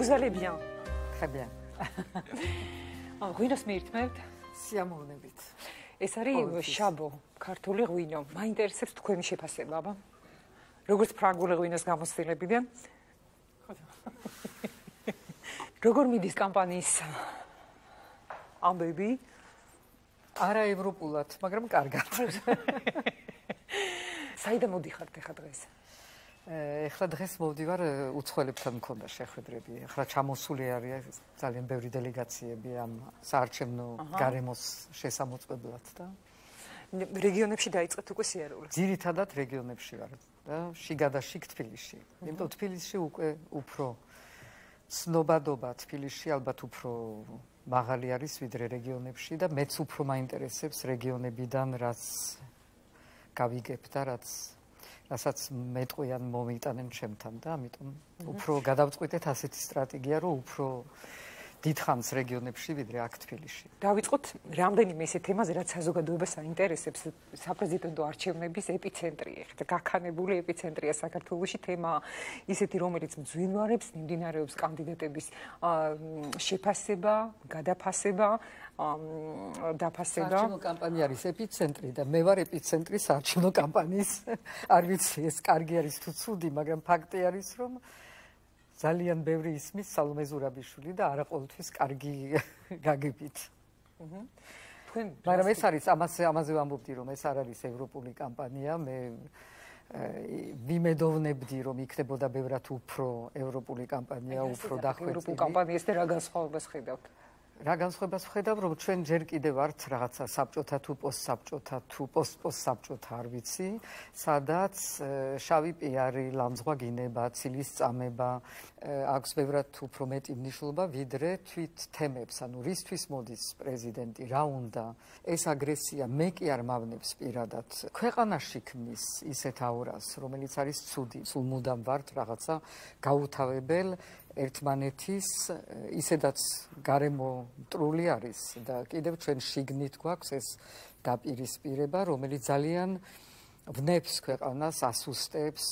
Vous allez bien Très bien. აა ღვინოს მიირთმევთ? სიამოვნებით. ეს არის შაბო, ქართული ღვინო. მაინტერესებს თქვენი შეფასება, აბა. როგორც ფრანგული ღვინოს გამოცდილებიდან. როგორ მიდის კამპანიის ამბები? არა ევროპულად, მაგრამ კარგად. საიდან მოდიხართ ახლა დღეს? ეხლა დღეს მოვდივარ უცხოელებთან მქონდა შეხვედრები. ახლა ჩამოსული არის ძალიან ბევრი დელეგაციები ამ საარჩევნო გარემოს შესამოწმებლად და რეგიონებში დაიწყეთ უკვე სიარული. ძირითადად რეგიონებში ვარ და შიგადაშიგ თბილისში. იმიტომ თბილისში უკვე უფრო სნობადობა თბილისში ალბათ უფრო მაღალი არის ვიდრე რეგიონებში და მეც უფრო მაინტერესებს რეგიონებიდან რაც გავიგებ და რაც რასაც მეტყვიან მომიტანენ ჩემთან და ამიტომ უფრო გადავწყვიტეთ ასეთი სტრატეგია რომ უფრო დიდხანს რეგიონებში ვიდრე აქ თბილისში. დავიწყოთ რამდენიმე ესე თემაზე, რაც საზოგადოებას აინტერესებს, საპრეზიდენტო არჩევნების ეპიცენტრი, ეხლა გაქანებული ეპიცენტრია საქართველოსი თემა, ისეთი რომელიც მძვინვარებს, მიმდინარეობს კანდიდატების შეფასება, გადაფასება, დაფასება. არჩევნო კამპანია არის ეპიცენტრი და მე ვარ ეპიცენტრის არჩევნო კამპანიის. არ ვიცი, ეს კარგი არის თუ ცუდი, მაგრამ ფაქტი არის, რომ ძალიან ბევრი ისმის სალომე ზურაბიშვილი და არა ყოველთვის კარგი გაგებით. აჰა. თქვენ მაგრამ ეს არის ამაზე ამაზე ვამბობდი რომ ეს არ არის ევროპული კამპანია, მე ვიმედოვნებდი რომ იქნებოდა ბევრად უფრო ევროპული კამპანია, უფრო დახვეწილი. ევროპული კამპანიას და რა განსხვავებას ხედავთ? რა განსხვავებას ვხედავ, რომ ჩვენ ჯერ კიდევ ვართ რაღაცა საბჭოთა თუ პოსტსაბჭოთა თუ პოსტპოსტსაბჭოთა არ ვიცი, სადაც შავი პიარი, ლამძღვა გინება, ცილის წამება აქვს ბევრად უფრო მეტი მნიშვნელობა ვიდრე თვით თემებს, ანუ რისთვის მოდის პრეზიდენტი, რა უნდა ეს აგრესია მე კი არ მავნებს პირადად. ქვეყანაში ქმნის ისეთ აურას, რომელიც არის ცუდი, სულ მუდამ ვართ რაღაცა გაუთავებელ ერთმანეთის ისედაც გარემო მტრული არის და კიდევ ჩვენ შიგნით გვაქვს ეს დაპირისპირება, რომელიც ძალიან ვნებს ქვეყანას, ასუსტებს.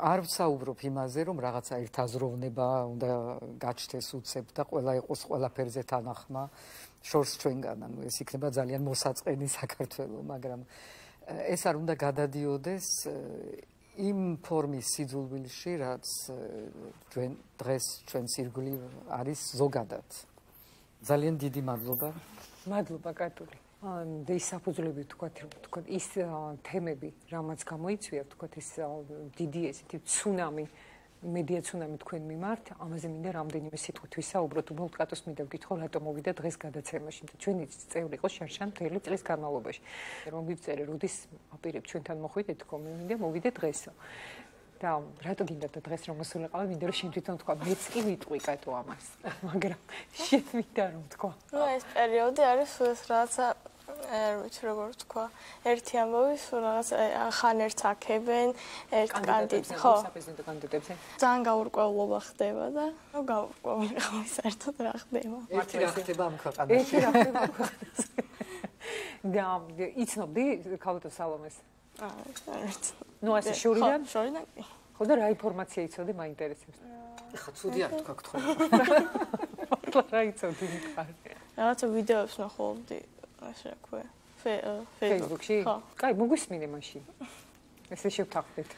არ ვსაუბრობ იმაზე, რომ რაღაცა ერთაზროვნება უნდა გაჩნდეს უცებ და ყველა იყოს ყველაფერზე თანახმა შორს ჩვენგან, ანუ ეს იქნება ძალიან მოსაწყენი საქართველოს, მაგრამ ეს არ უნდა გადადიოდეს იმ ფორმის სიძულვილში, რაც ჩვენ დღეს ჩვენს ირგვლივ არის ზოგადად. ძალიან დიდი მადლობა. მადლობა კატული. და ის საფუძვლები თქვათ, თქვათ ის თემები, რამაც გამოიწვია, თქვათ ის დიდი ესეთი ცუნამი მედია ცუნამი თქვენ მიმართ, ამაზე მინდა რამდენიმე სიტყვით ვისაუბროთ. უბრალოდ კატოს მინდა ვკითხო, რატომ მოვიდა დღეს გადაცემაში და ჩვენი წევრი იყო შარშან მთელი წლის განმავლობაში. რომ ვიწერე, როდის აპირებ ჩვენთან მოხვიდეთ, მე მინდა მოვიდე დღესო. და რატო გინდა და დღეს რომ მოსულიყავი, მინდა რომ შენ თვითონ თქვა, მეც კი ვიტყვი კატო ამას. მაგრამ შენ მინდა რომ თქვა. ნუ ეს პერიოდი არის ეს რაცა არ ვიცი როგორ თქვა, ერთი ამბავი სულ რაღაც ხან ერთს აქებენ, ერთ კანდიდატს, ხო, საპრეზიდენტო კანდიდატებზე. ძალიან გაურკვევლობა ხდება და ნუ გაურკვევლობა ხო საერთოდ რა ხდება. ერთი რა ხდება ამ ქვეყანაში? ერთი რა ხდება ამ ქვეყანაში? და იცნობდი ქალბატონ სალომეს? აა, არ ვიცი. ნუ ასე შორიდან? შორიდან კი. ხო და რა ინფორმაცია იცოდი მაინტერესებს? ხა ცუდი არ თქვა გთხოვ. რა იცოდი მიყარ? რაღაცა ვიდეოებს ნახულობდი ასე ქვე Facebook-ში? ხო. კაი, მოგვისმინე მაშინ. ესე შევთანხმდით.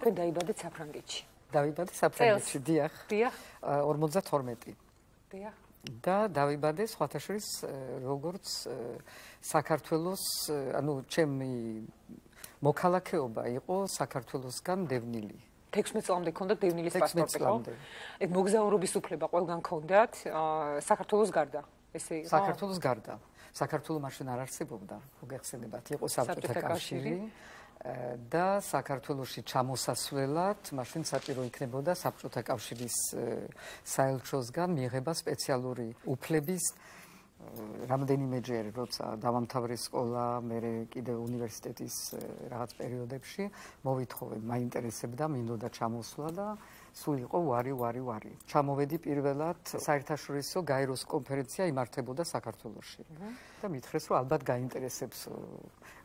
თქვენ დაიბადეთ საფრანგეთში. დავიბადე საფრანგეთში, დიახ. დიახ. 52. დიახ. და დავიბადე სხვათაშორის როგორც საქართველოს, ანუ ჩემი მოქალაქეობა იყო საქართველოსგან დევნილი. 16 წლამდე ქონდა დევნილის პასპორტი, ხო? ეს მოგზაურობის უფლება ყველგან ქონდათ, საქართველოს გარდა. ესე იყო. საქართველოს გარდა. საქართველოს მაშინ არ არსებობდა, მოგეხსენებათ, იყო საბჭოთა კავშირი და საქართველოსში ჩამოსასვლელად მაშინ საჭირო იქნებოდა საბჭოთა კავშირის საელჩოსგან მიიღება სპეციალური უფლების რამდენიმეჯერ როცა დავამთავრე სკოლა, მე კიდე უნივერსიტეტის რაღაც პერიოდებში მოვითხოვე, მაინტერესებდა, მინდოდა ჩამოსვლა და სულ იყო ვარი ვარი ვარი. ჩამოვედი პირველად საერთაშორისო გაეროს კონფერენცია იმართებოდა საქართველოში. და მითხრეს რომ ალბათ გაინტერესებს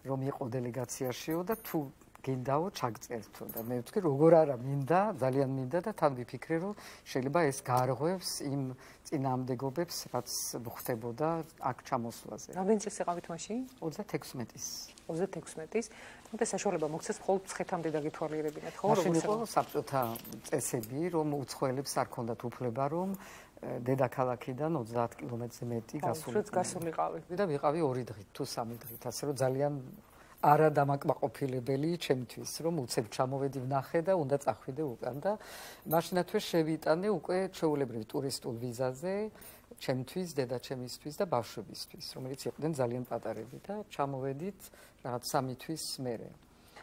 რომ იყო დელეგაციაშიო და თუ გინდაო ჩაგწერთო და მე ვთქვი როგორ არა მინდა ძალიან მინდა და თან ვიფიქრე რომ შეიძლება ეს გაარღვევს იმ წინამდებობებს რაც ხდებოდა აქ ჩამოსვლაზე. რამდენი წელი იყავით მაშინ? 36-ის. 36-ის. ну და საშუალება მოგცეს მხოლოდ ცხეთამდე დაგითვალიერებინათ, ხო? როგორ იყო საბჭოთა წესები, რომ უცხოელებს არ ქონდათ უფლება რომ დედაქალაქიდან 30 კილომეტრზე მეტი გასულიყავი. და ვიყავი 2 დღით თუ 3 დღით, ასე რომ ძალიან არადამაკმაყოფილებელი ჩემთვის, რომ უცებ ჩამოვედი ვნახე და უნდა წახვიდე უკან და მაშინათვე შევიტანე უკვე ჩეულებრივ ტურისტულ ვიზაზე ჩემთვის, დედაჩემისთვის და ბავშვებისთვის, რომელიც იყვნენ ძალიან პატარები და ჩამოვედით რაღაც 3 თვის მერე.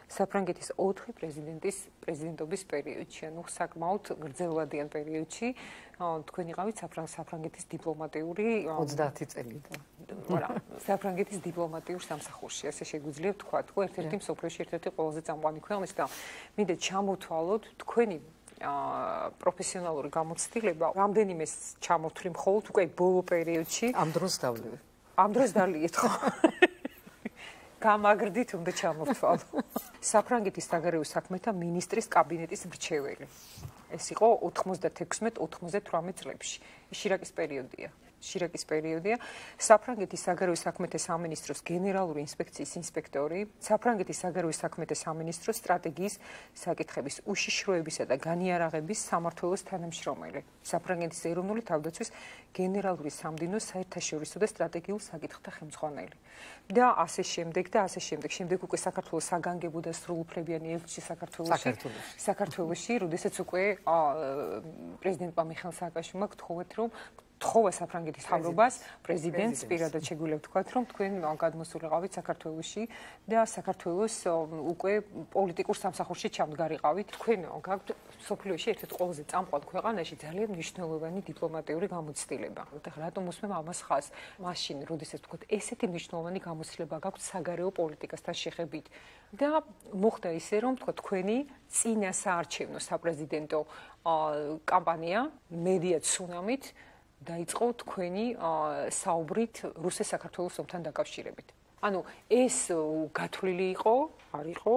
საფრანგეთის 4 პრეზიდენტის პრეზიდენტობის პერიოდში, ანუ საკმაოდ გრძელვადიან პერიოდში, თქვენ იყავით საფრანგეთის დიპლომატიური 30 წელიდან. ვარა, საფრანგეთის დიპლომატიურ სამსახურში, ასე შეგვიძლია ვთქვა, თქო ერთ-ერთი მსოფლიოში ერთ-ერთი ყველაზე წამყვანი ქვეყნის და მინდა ჩამოთვალოთ თქვენი ა პროფესიონალური გამოცდილება რამდენიმე ჩამოთვლი მხოლოდ უკვე ბოლო პერიოდში. ამ დროს დავლევ ამ დროს დალიეთ ხო გამაგრდით უნდა ჩამოვთვალო. საფრანგეთის საგარეო საქმეთა მინისტრის კაბინეტის მრჩეველი. ეს იყო 96-98 წლებში. შირაკის პერიოდია. შირაკის პერიოდია. საფრანგეთის საგარეო საქმეთა სამინისტროს გენერალური ინსპექციის ინსპექტორი, საფრანგეთის საგარეო საქმეთა სამინისტროს სტრატეგიის საკითხების უშიშროებისა და განიარაღების სამართლოს თანამშრომელი, საფრანგეთის ეროვნული თავდაცვის გენერალური სამდინოს საერთაშორისო და სტრატეგიულ საკითხთა ხელმძღვანელი. და ასე შემდეგ და ასე შემდეგ. შემდეგ უკვე საქართველოს საგანგებო და სრულუფლებიანი ელჩი საქართველოსში. საქართველოსში, როდესაც უკვე პრეზიდენტმა მიხელ სააკაშვილმა გთხოვეთ, რომ თხოვა საფრანგეთის მთავრობას პრეზიდენტს პირადად შეგვიძლია ვთქვათ რომ თქვენ გადმოსულიყავით საქართველოსში და საქართველოს უკვე პოლიტიკურ სამსახურში ჩამდგარიყავით. თქვენ გაქვთ სოფლიოში ერთ-ერთი ყველაზე წამყვან ქვეყანაში ძალიან მნიშვნელოვანი დიპლომატიური გამოცდილება. და რატომ უსმენ ამას ხას მაშინ როდესაც ვთქვათ ესეთი მნიშვნელოვანი გამოცდილება გაქვთ საგარეო პოლიტიკასთან შეხებით. და მოხდა ისე რომ ვთქვათ თქვენი წინა საარჩევნო საპრეზიდენტო კამპანია მედია ცუნამით დაიწყო თქვენი საუბრით რუსეთ საქართველოს ომთან დაკავშირებით. ანუ ეს გათვლილი იყო, არ იყო?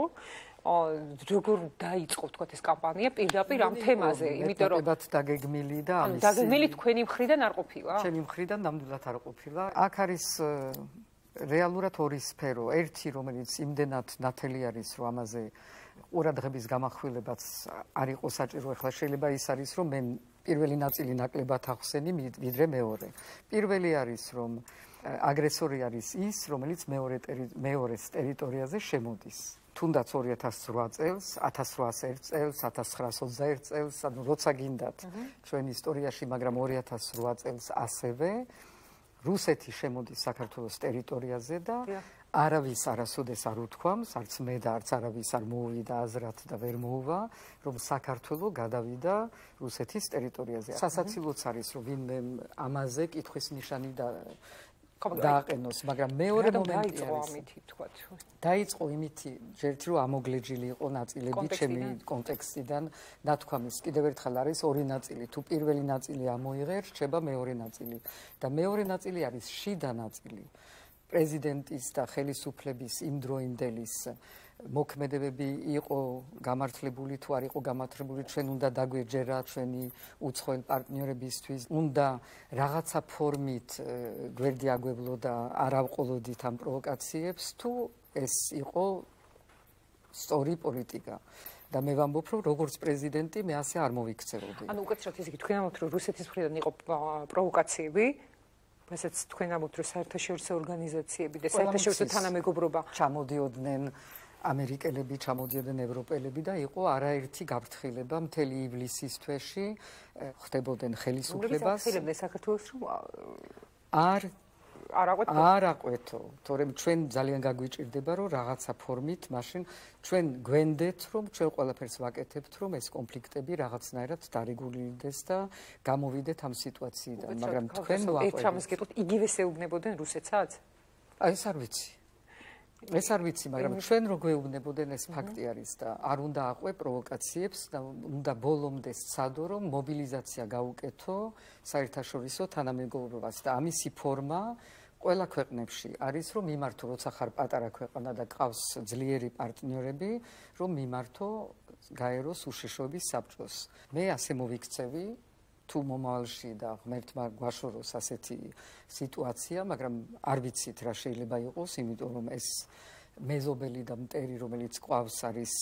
ა როგორ დაიწყო თქვა ეს კამპანია პირდაპირ ამ თემაზე, იმიტომ რომ მეტად დაგეგმილი და ამის დაგეგმილი თქვენი მხრიდან არ ყოფილა? ჩემი მხრიდან ნამდვილად არ ყოფილა. აქ არის რეალურად ორი სფერო. ერთი რომელიც იმდენად ნათელი არის, რომ ამაზე ყურადღების გამახვილებაც არ იყო საჭირო, ახლა შეიძლება ის არის, რომ მე პირველი ნაწილი ნაკლებად ახსენი ვიდრე მეორე. პირველი არის რომ აგრესორი არის ის, რომელიც მეორე მეორეს ტერიტორიაზე შემოდის. თუნდაც 2008 წელს, 1801 წელს, 1921 წელს, ანუ როცა გინდათ ჩვენ ისტორიაში, მაგრამ 2008 წელს ასევე რუსეთი შემოდის საქართველოს ტერიტორიაზე და არავის არასოდეს არ უთქვამს, არც მე და არც არავის არ მოუვიდა აზრად და ვერ მოუვა, რომ საქართველო გადავიდა რუსეთის ტერიტორიაზე. სასაცილოც არის, რომ ვინმე ამაზე კითხვის ნიშანი და დააყენოს, მაგრამ მეორე მომენტი არის ამითი თქვათ. დაიწყო იმითი, ჯერთ რომ ამოგლეჯილი იყო ნაწილები ჩემი კონტექსტიდან, ნათქვამის კიდევ ერთხელ არის ორი ნაწილი. თუ პირველი ნაწილი ამოიღე, რჩება მეორე ნაწილი და მეორე ნაწილი არის შიდა ნაწილი. პრეზიდენტის და ხელისუფლების იმდროინდელის მოქმედებები იყო გამართლებული თუ არ იყო გამართლებული ჩვენ უნდა დაგვეჯერა ჩვენი უცხოელ პარტნიორებისთვის. უნდა რაღაცა ფორმით გვერდი აგვებლო და არ ავყოლოდით ამ პროვოკაციებს თუ ეს იყო სწორი პოლიტიკა. და მე ვამბობ რომ როგორც პრეზიდენტი მე ასე არ მოვიქცეობდი ანუ უკეთესად ისე თქვენ ამბობთ რომ რუსეთის მხრიდან იყო პროვოკაციები რასაც თქვენ ამბობთ რომ საერთაშორისო ორგანიზაციები და საერთაშორისო თანამეგობრობა ჩამოდიოდნენ ამერიკელები ჩამოდიოდნენ ევროპელები და იყო არაერთი გაფრთხილება მთელი ივლისის თვეში. ხდებოდნენ ხელისუფლებას. ხელისუფლებას საქართველოს რომ არ არ აყვეთო? არ აყვეთო, თორემ ჩვენ ძალიან გაგვიჭირდება რომ რაღაცა ფორმით მაშინ ჩვენ გვენდეთ რომ ჩვენ ყველაფერს ვაკეთებთ რომ ეს კონფლიქტები რაღაცნაირად დარეგულირდეს და გამოვიდეთ ამ სიტუაციიდან, მაგრამ თქვენ ვაყვეთ. ერთ რამეს გეტყვით, იგივე შეუბნებოდნენ რუსეთსაც? აი ეს არ ვიცი. ეს არ ვიცი, მაგრამ ჩვენ რო გვეუბნებოდნენ ეს ფაქტი არის და არ უნდა აყვე პროვოკაციებს და უნდა ბოლომდე სცადო რომ მობილიზაცია გაუკეთო საერთაშორისო თანამეგობრობას და ამისი ფორმა ყველა ქვეყნებში არის რომ მიმართო როცა ხარ პატარა ქვეყანა და ყავს ძლიერი პარტნიორები რომ მიმართო გაეროს უშიშროების საბჭოს. მე ასე მოვიქცევი თუ მომავალში და ღმერთმა გვაშოროს ასეთი სიტუაცია მაგრამ არ ვიცით რა შეიძლება იყოს იმიტომ რომ ეს მეზობელი და მტერი რომელიც ყავს არის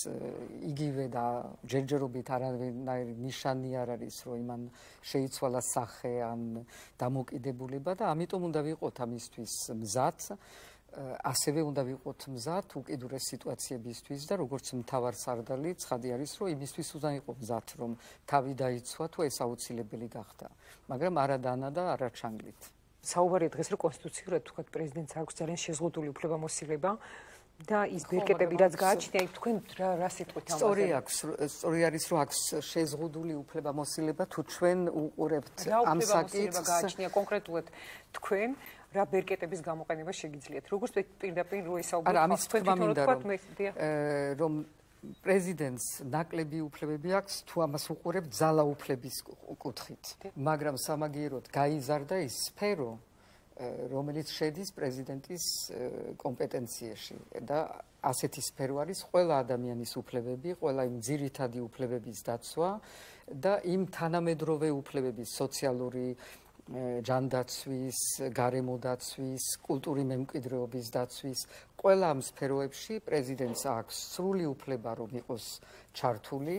იგივე და ჯერჯერობით არანაირი ნიშანი არ არის რომ იმან შეიცვალა სახე ან დამოკიდებულება და ამიტომ უნდა ვიყოთ ამისთვის მზად ასევე უნდა ვიყოთ მზად უკიდურეს სიტუაციებისთვის და როგორც მთავარ სარდალი ცხადი არის რომ იმისთვის უნდა იყო მზად რომ თავი დაიცვა თუ ეს აუცილებელი გახდა. მაგრამ არა დანა და არა ჩანგლით. საუბარია დღეს რომ კონსტიტუციურად თქვა პრეზიდენტს აქვს ძალიან შეზღუდული უფლებამოსილება და ის ბერკეტები რაც გააჩნია თქვენ რა რა სიტყვით ამაზე? სწორი აქვს სწორი არის რომ აქვს შეზღუდული უფლებამოსილება თუ ჩვენ უყურებთ ამ საკითხს? გააჩნია? კონკრეტულად თქვენ რა ბერკეტების გამოყენება შეგიძლიათ? როგორც პირდაპირ რო ისაუბრეთ არა ამის თქვენ თვითონ რომ პრეზიდენტს ნაკლები უფლებები აქვს თუ ამას უყურებთ ძალაუფლების კუთხით. მაგრამ სამაგიეროდ გაიზარდა ის სფერო რომელიც შედის პრეზიდენტის კომპეტენციაში და ასეთი სფერო არის ყველა ადამიანის უფლებები, ყველა იმ ძირითადი უფლებების დაცვა და იმ თანამედროვე უფლებების სოციალური ჯანდაცვის, გარემოდაცვის, კულტურის მემკვიდრეობის დაცვის, ყველა ამ სფეროებში პრეზიდენტს აქვს სრული უფლება რომ იყოს ჩართული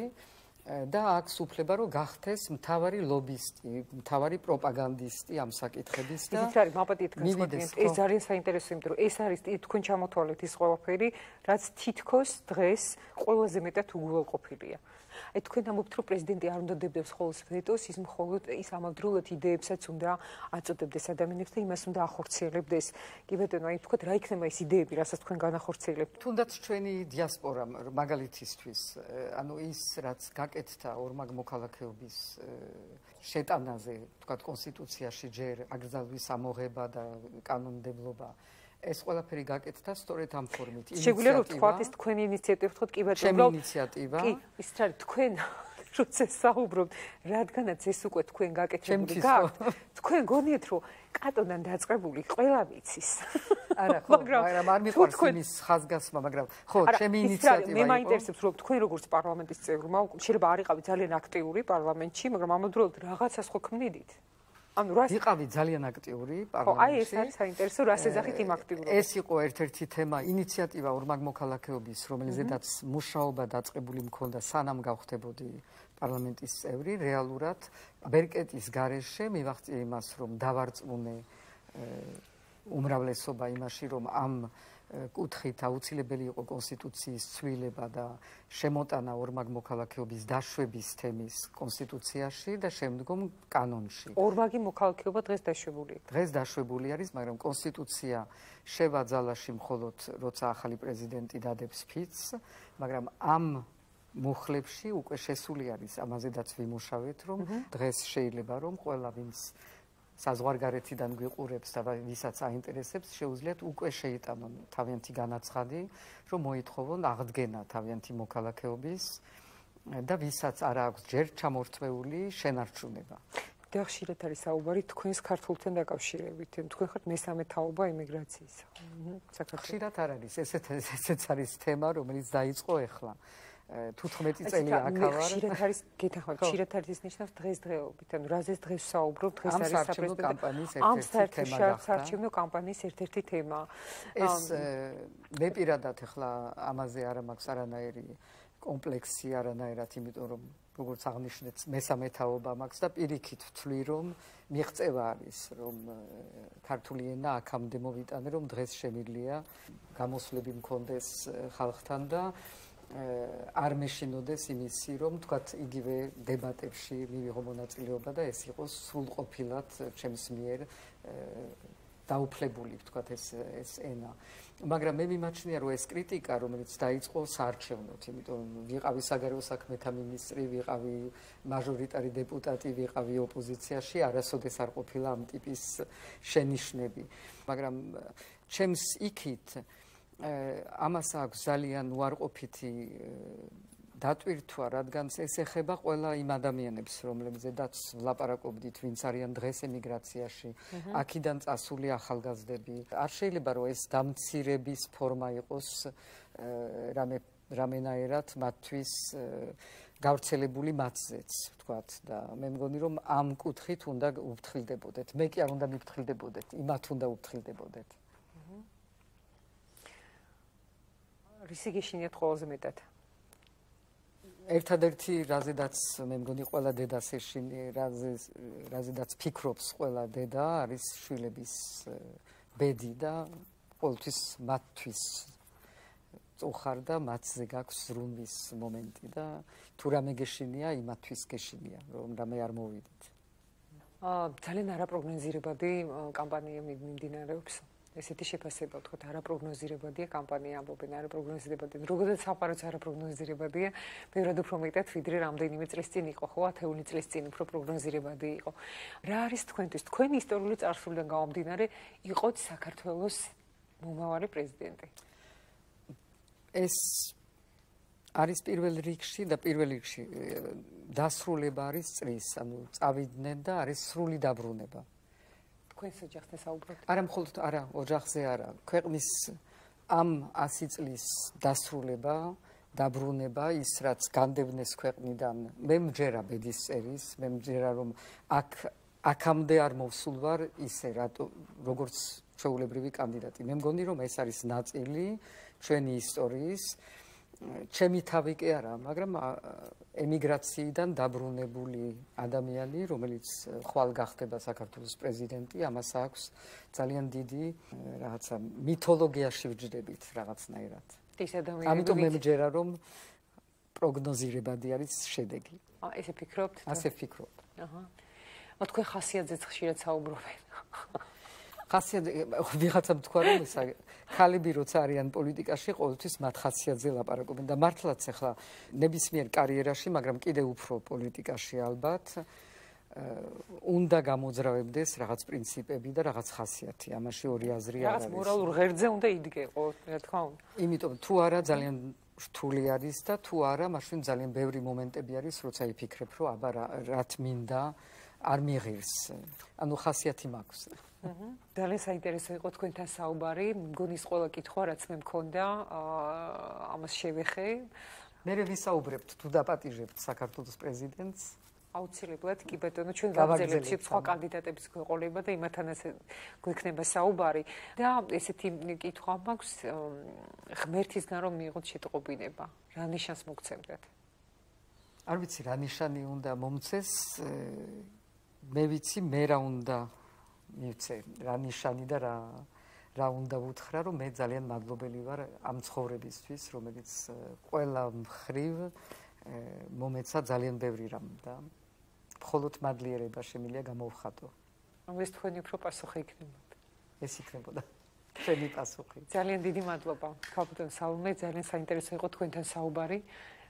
და აქვს უფლება რომ გახდეს მთავარი ლობისტი, მთავარი პროპაგანდისტი ამ საკითხების და ის არის მაპატიეთ განსხვავებით ეს ძალიან საინტერესო იმიტომ რომ ეს არის თქვენ ჩამოთვალეთ ის ყველაფერი რაც თითქოს დღეს ყველაზე მეტად უგულოყოფილია. აი თქვენ ამბობთ რომ პრეზიდენტი არ უნდა დებდეს ხოლოს ვეტოს ის მხოლოდ ის ამავდროულად იდეებსაც უნდა აწოდებდეს ადამიანებს და იმას უნდა ახორციელებდეს. კი ბატონო აი თქვენ რა იქნება ეს იდეები რასაც თქვენ განახორციელებთ? თუნდაც ჩვენი დიასპორა მაგალითისთვის ანუ ის რაც გაკეთდა ორმაგ მოქალაქეობის შეტანაზე თქვა კონსტიტუციაში ჯერ აკრძალვის ამოღება და კანონმდებლობა ეს ყველაფერი გაკეთდა სწორედ ამ ფორმით. შეგვიძლია რომ თქვათ ეს თქვენი ინიციატივა ვთქვათ კი ბატონო. ჩემი ინიციატივა. კი, ის რა თქვენ როცა საუბრობთ, რადგანაც ეს უკვე თქვენ გაკეთებული გაქვთ, თქვენ გონიეთ რომ კატონან დაწყებული ყველა ვიცის. არა, ხო, მაგრამ არ მიყვარს იმის ხაზგასმა, მაგრამ ხო, ჩემი ინიციატივა იყო. მე მაინტერესებს რომ თქვენ როგორც პარლამენტის წევრმა, შეიძლება არ იყავით ძალიან აქტიური პარლამენტში, მაგრამ ამავდროულად რაღაცას ხო ქმნიდით? ანუ რას იყავი ძალიან აქტიური პარლამენტში. ხო, აი ეს არის საინტერესო, რას ეძახით იმ აქტიურობას. ეს იყო ერთ-ერთი თემა, ინიციატივა ორმაგ მოქალაქეობის, რომელზედაც მუშაობა დაწყებული მქონდა სანამ გავხდებოდი პარლამენტის წევრი, რეალურად ბერკეტის გარეშე მივახციე იმას, რომ დავარწმუნე უმრავლესობა იმაში, რომ ამ კუთხით აუცილებელი იყო კონსტიტუციის ცვლილება და შემოტანა ორმაგ მოქალაქეობის დაშვების თემის კონსტიტუციაში და შემდგომ კანონში. ორმაგი მოქალაქეობა დღეს დაშვებული. დღეს დაშვებული არის, მაგრამ კონსტიტუცია შევა ძალაში მხოლოდ როცა ახალი პრეზიდენტი დადებს ფიცს, მაგრამ ამ მუხლებში უკვე შესული არის ამაზედაც ვიმუშავეთ, რომ დღეს შეიძლება რომ ყველა ვინც საზღვარგარეთიდან გვიყურებს და ვისაც აინტერესებს, შეუძლიათ უკვე შეიტანონ თავიანთი განაცხადი, რომ მოითხოვონ აღდგენა თავიანთი მოქალაქეობის და ვისაც არ აქვს ჯერ ჩამორთმეული შენარჩუნება. და ხშირად არის საუბარი თქვენს ქართულთან დაკავშირებით. თქვენ ხართ მესამე თაობა იმიგრაციის. საქართველოს ხშირად არ არის ესეც ესეც არის თემა, რომელიც დაიწყო ახლა. 15 წელი აქ ვარ. ხშირად არის გეთახმებით, ხშირად არის ის ნიშნავს დღესდღეობით. ანუ რაზეც დღეს საუბრობ, დღეს არის საპრეზიდენტო კამპანიის ერთ-ერთი თემა. ამ საარჩევნო კამპანიის ერთ-ერთი თემა. ეს მე პირადად ახლა ამაზე არ მაქვს არანაირი კომპლექსი არანაირად, იმიტომ რომ როგორც აღნიშნეთ, მესამე თაობა მაქვს და პირიქით ვთვლი რომ მიღწევა არის რომ ქართული ენა აქამდე მოვიტანე რომ დღეს შემიძლია გამოსვლები მქონდეს ხალხთან და არ მეშინოდეს იმისი, რომ თქვათ იგივე დებატებში მივიღო მონაწილეობა და ეს იყოს სრულყოფილად ჩემს მიერ დაუფლებული, თქვათ ეს ეს ენა. მაგრამ მე მიმაჩნია, რომ ეს კრიტიკა, რომელიც დაიწყო საარჩევნოთ, იმიტომ ვიყავი საგარეო საქმეთა მინისტრი, ვიყავი მაჟორიტარი დეპუტატი, ვიყავი ოპოზიციაში, არასოდეს არ ყოფილა ამ ტიპის შენიშვნები. მაგრამ ჩემს იქით ამას აქვს ძალიან უარყოფითი დატვირთვა, რადგან ეს ეხება ყველა იმ ადამიანებს, რომლებზედაც ვლაპარაკობდით, ვინც არიან დღეს ემიგრაციაში, აქედან წასული ახალგაზრდები. არ შეიძლება რომ ეს დამცირების ფორმა იყოს რამე რამენაერად მათთვის გავრცელებული მათზეც, ვთქვათ და მე მგონი რომ ამ კუთხით უნდა უფრთხილდებოდეთ. მე კი არ უნდა მიფრთხილდებოდეთ, იმათ უნდა უფრთხილდებოდეთ. რისი გიშინიათ ყველაზე მეტად? ერთადერთი რაზედაც მე მგონი ყველა დედას ეშინი, რაზე რაზედაც ფიქრობს ყველა დედა არის შვილების ბედი და ყოველთვის მათთვის წუხარ და მათზე გაქვს ზრუნვის მომენტი და თუ რამე გეშინია, იმათთვის გეშინია, რომ რამე არ მოვიდეთ. აა ძალიან არაპროგნოზირებადი კამპანია მიმდინარეობს. ესეთი შეფასება ვთქვათ, არაპროგნოზირებადია კამპანია ამბობენ, არაპროგნოზირებადია. როგორიც საფაროც არაპროგნოზირებადია, ბევრად უფრო მეტად ვიდრე რამდენიმე წლის წინ იყო, ხო, ათეული წლის წინ უფრო პროგნოზირებადი იყო. რა არის თქვენთვის თქვენი ისტორიული წარსულიდან გამომდინარე, იყო საქართველოს მომავალი პრეზიდენტი? ეს არის პირველ რიგში და პირველ რიგში დასრულება არის წრის, ანუ წავიდნენ და არის სრული დაბრუნება. თქვენს ოჯახთან საუბრობთ? არა, მხოლოდ არა, ოჯახზე არა. ქვეყნის ამ 100 წლის დასრულება, დაბრუნება, ის რაც განდევნეს ქვეყნიდან, მე მჯერა ბედის წერის, მე მჯერა რომ აქ აქამდე არ მოვსულ ვარ ისე რატო როგორც ჩვეულებრივი კანდიდატი. მე მგონი რომ ეს არის ნაწილი ჩვენი ისტორიის ჩემი თავი კი არა, მაგრამ ემიგრაციიდან დაბრუნებული ადამიანი, რომელიც ხვალ გახდება საქართველოს პრეზიდენტი, ამას აქვს ძალიან დიდი რაღაცა მითოლოგიაში ვჯდებით რაღაცნაირად. ეს ადამიანი ამიტომ მე მჯერა რომ პროგნოზირებადი არის შედეგი. აა ესე ფიქრობთ? ასე ვფიქრობ. აჰა. ო თქვენ ხასიათზეც ხშირად საუბრობენ. ხასიათზე ვიღაცამ თქვა რომ ისა ქალები როცა არიან პოლიტიკაში ყოველთვის მათ ხასიათზე ლაპარაკობენ და მართლაც ახლა ნებისმიერ კარიერაში მაგრამ კიდე უფრო პოლიტიკაში ალბათ უნდა გამოძრავებდეს რაღაც პრინციპები და რაღაც ხასიათი. ამაში ორი აზრი არის რაღაც მორალურ ღერძზე უნდა იდგე ყოველ რა თქმა უნდა. იმიტომ თუ არა ძალიან რთული არის და თუ არა მაშინ ძალიან ბევრი მომენტები არის როცა იფიქრებ რომ აბა რაც მინდა არ მიიღირს ანუ ხასიათი მაქვს აჰა. ძალიან საინტერესო იყო თქვენთან საუბარი. მგონი ის ყველა კითხვა, რაც მე მქონდა, აა ამას შევეხე. მე ვისაუბრებთ თუ დაპატიჟებთ საქართველოს პრეზიდენტს. აუცილებლად კი ბატონო, ჩვენ გავაგზავნებთ სხვა კანდიდატების გვეყოლება და იმათანაც გვექნება საუბარი. და ესეთი კითხვა მაქვს ღმერთისგან რომ მიიღოთ შეტყობინება. რა ნიშანს მოგცემდეთ? არ ვიცი რა ნიშანი უნდა მომცეს. მე ვიცი მე რა უნდა მივცე რა ნიშანი და რა რა უნდა ვუთხრა რომ მე ძალიან მადლობელი ვარ ამ ცხოვრებისთვის რომელიც ყველა მხრივ მომეცა ძალიან ბევრი რამ და მხოლოდ მადლიერება შემიძლია გამოვხატო. ეს თქვენი უფრო პასუხი იქნებოდა. ეს იქნებოდა. ჩემი პასუხი. ძალიან დიდი მადლობა. კაპიტან საუმე, ძალიან საინტერესო იყო თქვენთან საუბარი.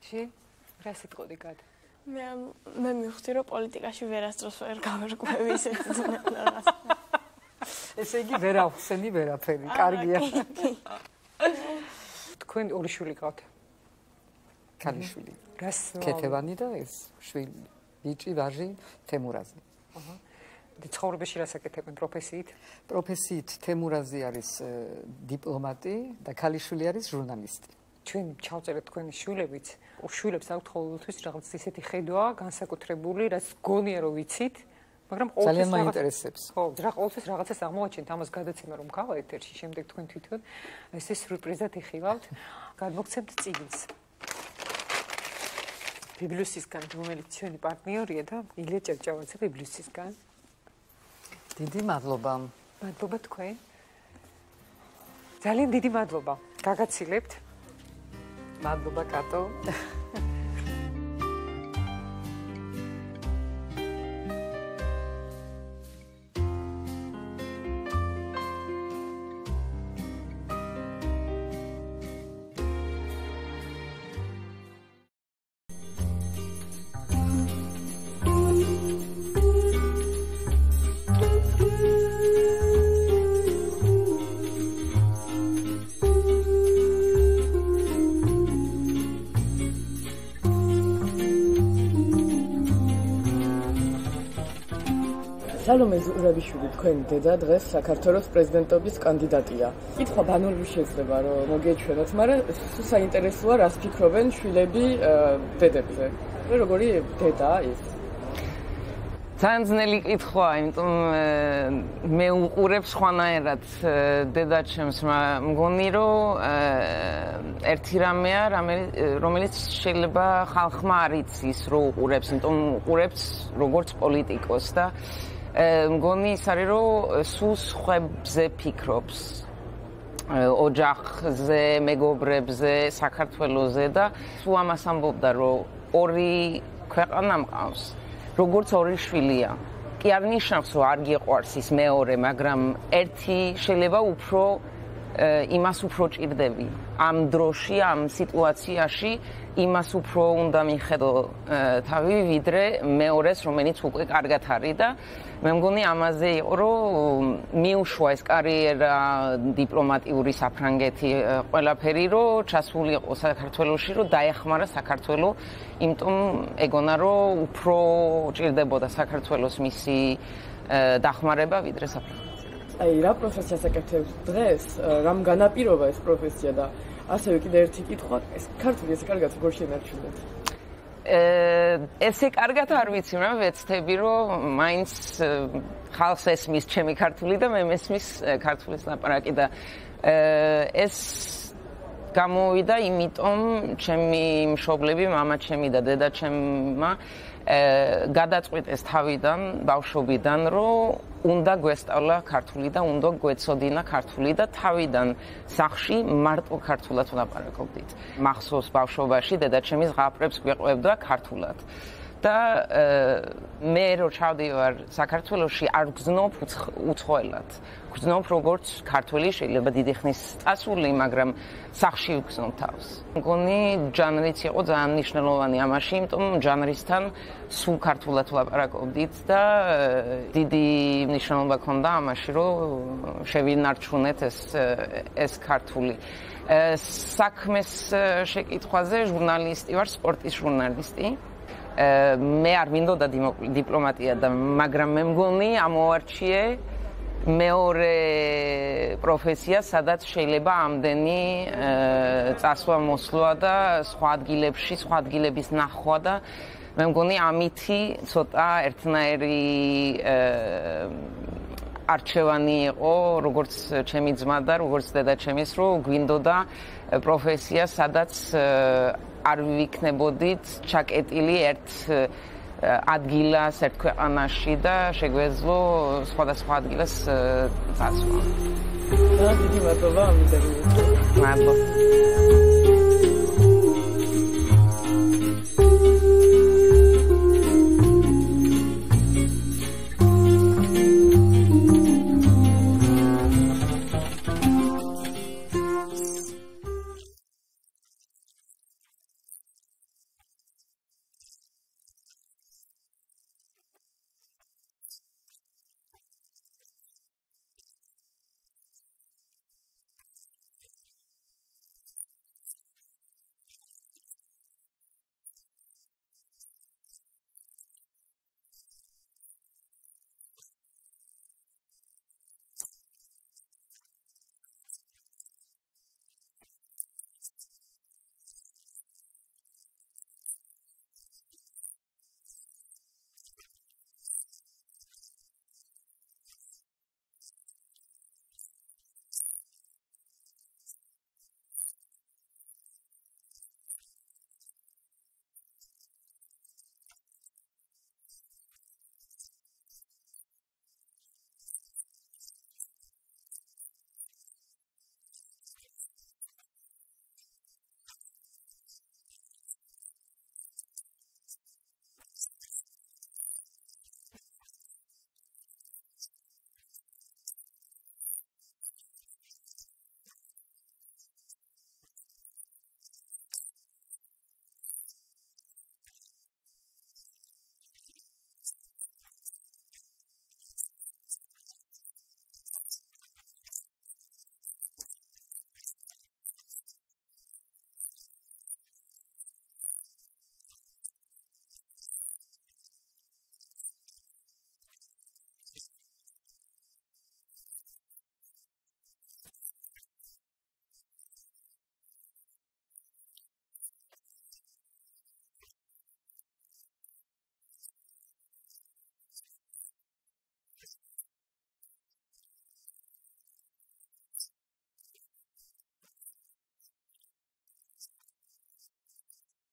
ში, რა სიტყვი გადა? მე მე მივხვდი რომ პოლიტიკაში ვერასდროს ვერ გავერკვევი ისეთ რაღაცას. ესე იგი ვერ ახსენი ვერაფერი, კარგია. თქვენ ორი შვილი ყავთ? ქალიშვილი. რას კეთევანი და ეს შვილი, ბიჭი, ვაჟი, თემურაზი. აჰა. და ცხოვრებაში რას აკეთებენ პროფესიით? პროფესიით თემურაზი არის დიპლომატი და ქალიშვილი არის ჟურნალისტი. ჩვენ ჩავწერეთ თქვენი შვილებიც, შვილებს აქვთ ყოველთვის რაღაც ისეთი ხედვა, განსაკუთრებული, რაც გონია რომ ვიცით, მაგრამ ყოველთვის ძალიან მაინტერესებს. ხო, რა ყოველთვის რაღაცას აღმოაჩენთ, ამას გადაცემა რომ გავა ეთერში, შემდეგ თქვენ თვითონ ესე სიურპრიზად იხილავთ, გადმოგცემთ წიგნს. ბიბლიუსისგან, რომელიც ჩვენი პარტნიორია და ილია ჭავჭავაძე ბიბლიუსისგან. დიდი მადლობა. მადლობა თქვენ. ძალიან დიდი მადლობა. გაგაცილებთ. მადლობა კატო. სალომე ზურაბიშვილი თქვენი დედა დღეს საქართველოს პრეზიდენტობის კანდიდატია. კითხვა ბანალური შეიძლება რომ მოგეჩვენოთ, მაგრამ საინტერესოა რას ფიქრობენ შვილები დედებზე. როგორი დედა ის? ძალიან ძნელი კითხვაა, იმიტომ მე უყურებ სხვანაირად დედაჩემს, მგონი რომ ერთი რამეა, რომელიც შეიძლება ხალხმა არ იცის, რომ უყურებს, იმიტომ უყურებს როგორც პოლიტიკოს და მგონი ის არის, რომ სულ ხვებზე ფიქრობს. ოჯახზე, მეგობრებზე, საქართველოსზე და სულ ამას ამბობდა, რომ ორი ქვეყანა მყავს. როგორც ორი შვილია. კი არ ნიშნავს, რომ არ გიყვარს ის მეორე, მაგრამ ერთი შეიძლება უფრო იმას უფრო ჭირდები. ამ დროში, ამ სიტუაციაში იმას უფრო უნდა მიხედო თავი, ვიდრე მეორეს, რომელიც უკვე კარგად არის და მე მგონი ამაზე იყო რომ მიუშვა ეს კარიერა დიპლომატიური საფრანგეთი ყველაფერი რომ ჩასულიყო საქართველოსში რომ დაეხმარა საქართველო იმიტომ ეგონა რომ უფრო ჭირდებოდა საქართველოს მისი დახმარება ვიდრე საფრანგეთი აი რა პროფესიას აკეთებს დღეს რამ განაპირობა ეს პროფესია და ასევე კიდე ერთი კითხვა ეს ქართული ეს კარგად როგორ შენარჩუნეთ ესე კარგად არ ვიცი, მაგრამ ვეცდები რომ მაინც ხალხს ესმის ჩემი ქართული და მე მესმის ქართულის ლაპარაკი და ეს გამოვიდა იმიტომ ჩემი მშობლები, мама ჩემი და დედა ჩემმა გადაწყვიტეს თავიდან, ბავშვობიდან, რომ უნდა გვესწავლა ქართული და უნდა გვეცოდინა ქართული და თავიდან სახში მარტო ქართულად ვლაპარაკობდით. მახსოვს ბავშვობაში დედაჩემი ზღაპრებს გვეყვებდა ქართულად. და მე რო ჩავდივარ საქართველოში არ გზნობ უცხოელად. გზნობ როგორც ქართველი შეიძლება დიდი ხნის წასული, მაგრამ სახში ვგზნობ თავს. მგონი ჟანრიც იყო ძალიან მნიშვნელოვანი ამაში, იმიტომ ჟანრისთან სულ ქართულად ვლაპარაკობდით და დიდი მნიშვნელობა ქონდა ამაში, რომ შევინარჩუნეთ ეს ეს ქართული საქმეს შეკითხვაზე ჟურნალისტი ვარ, სპორტის ჟურნალისტი. მე არ მინდოდა დიპლომატია და მაგრამ მე მგონი ამოვარჩიე მეორე პროფესია, სადაც შეიძლება ამდენი წასვლა მოსვლა და სხვა ადგილებში, სხვა ადგილების ნახვა და მე მგონი ამითი ცოტა ერთნაირი არჩევანი იყო, როგორც ჩემი ძმა და როგორც დედა ჩემის, რომ გვინდოდა პროფესია, სადაც არ ვიქნებოდით ჩაკეტილი ერთ ადგილას, ერთ ქვეყანაში და შეგვეძლო სხვადასხვა ადგილას წასვლა. და დიდი მადლობა ამ ინტერვიუს. მადლობა.